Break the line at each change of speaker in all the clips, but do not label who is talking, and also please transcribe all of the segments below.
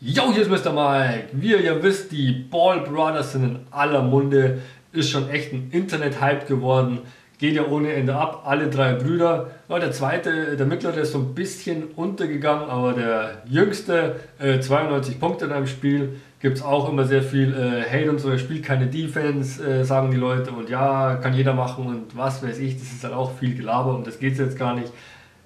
Yo, hier ist Mr. Mike. Wie ihr ja wisst, die Ball Brothers sind in aller Munde. Ist schon echt ein Internet-Hype geworden. Geht ja ohne Ende ab. Alle drei Brüder. Ja, der zweite, der mittlere, ist so ein bisschen untergegangen, aber der jüngste, äh, 92 Punkte in einem Spiel. Gibt es auch immer sehr viel äh, Hate und so. Er spielt keine Defense, äh, sagen die Leute. Und ja, kann jeder machen und was weiß ich. Das ist halt auch viel Gelaber und das geht jetzt gar nicht.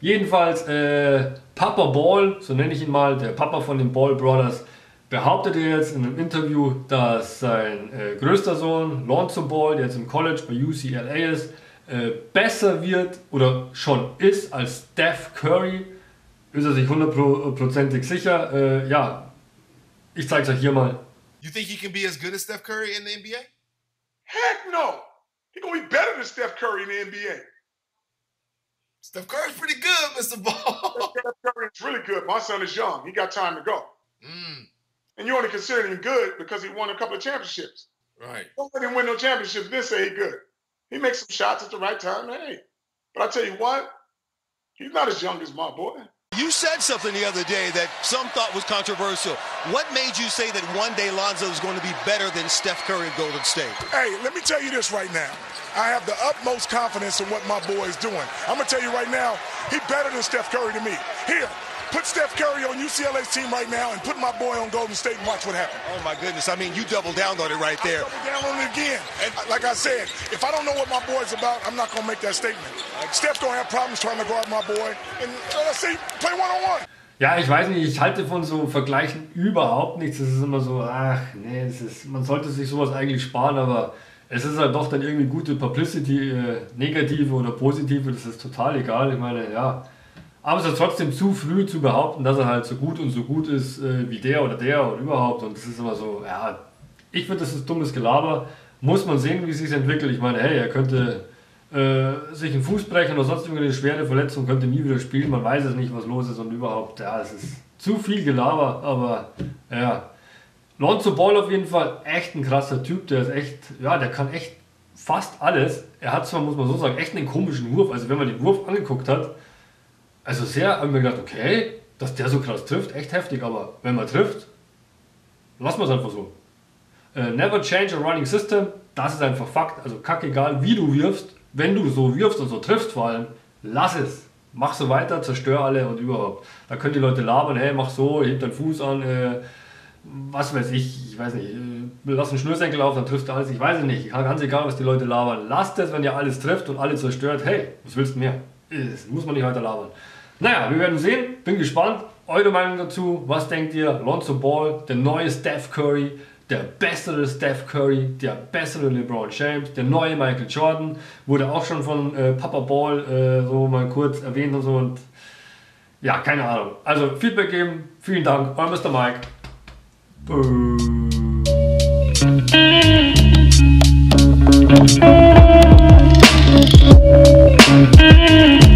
Jedenfalls, äh, Papa Ball, so nenne ich ihn mal, der Papa von den Ball Brothers, behauptete jetzt in einem Interview, dass sein äh, größter Sohn, Lonzo Ball, der jetzt im College bei UCLA ist, äh, besser wird oder schon ist als Steph Curry. Ist er sich hundertprozentig sicher? Äh, ja, ich zeige es euch hier mal.
You think he can be as good as Steph Curry in the NBA?
Heck no! He gonna be better than Steph Curry in the NBA.
Steph Curry's pretty good, Mr. Ball.
Steph Curry is really good. My son is young. He got time to go.
Mm,
And you only consider him good because he won a couple of championships.
right.
Don't let him win no championships, This say he good. He makes some shots at the right time, hey. But I tell you what, he's not as young as my boy.
You said something the other day that some thought was controversial. What made you say that one day Lonzo is going to be better than Steph Curry in Golden State?
Hey, let me tell you this right now. I have the utmost confidence in what my boy is doing. I'm gonna tell you right now, he better than Steph Curry to me. Here, put Steph Curry on UCLA's team right now and put my boy on Golden State and watch what happens.
Oh my goodness! I mean, you doubled down on it right there.
Double down on it again. And like I said, if I don't know what my boy's about, I'm not gonna make that statement. Steph's gonna have problems trying to guard my boy. And let's see, play one on one.
Ja, ich weiß nicht, ich halte von so Vergleichen überhaupt nichts. Das ist immer so, ach nee, das ist, man sollte sich sowas eigentlich sparen, aber es ist halt doch dann irgendwie gute Publicity, äh, negative oder positive, das ist total egal. Ich meine, ja. Aber es ist trotzdem zu früh zu behaupten, dass er halt so gut und so gut ist äh, wie der oder der oder überhaupt. Und das ist immer so, ja, ich finde, das ist dummes Gelaber. Muss man sehen, wie es sich entwickelt. Ich meine, hey, er könnte äh, sich einen Fuß brechen oder sonst irgendeine schwere Verletzung, könnte nie wieder spielen. Man weiß es nicht, was los ist und überhaupt, ja, es ist zu viel Gelaber, aber ja. Lonzo Ball auf jeden Fall echt ein krasser Typ, der ist echt, ja, der kann echt fast alles. Er hat zwar, muss man so sagen, echt einen komischen Wurf. Also wenn man den Wurf angeguckt hat, also sehr, haben wir gedacht, okay, dass der so krass trifft, echt heftig, aber wenn man trifft, lassen wir es einfach so. Äh, never change a running system, das ist einfach Fakt. Also kackegal, wie du wirfst, wenn du so wirfst und so triffst vor allem, lass es. Mach so weiter, zerstör alle und überhaupt. Da können die Leute labern, hey, mach so, heb deinen Fuß an, äh, was weiß ich, ich weiß nicht, äh, lass einen Schnürsenkel auf, dann triffst du alles, ich weiß es nicht, ganz egal, was die Leute labern. Lasst es, wenn ihr alles trifft und alle zerstört, hey, was willst du mehr? Das muss man nicht weiter labern. Naja, wir werden sehen, bin gespannt. Eure Meinung dazu, was denkt ihr? Lonzo Ball, der neue Steph Curry, der bessere Steph Curry, der bessere LeBron James, der neue Michael Jordan, wurde auch schon von äh, Papa Ball äh, so mal kurz erwähnt und so und ja, keine Ahnung. Also Feedback geben, vielen Dank, euer Mr. Mike. Boom. Mm-hmm.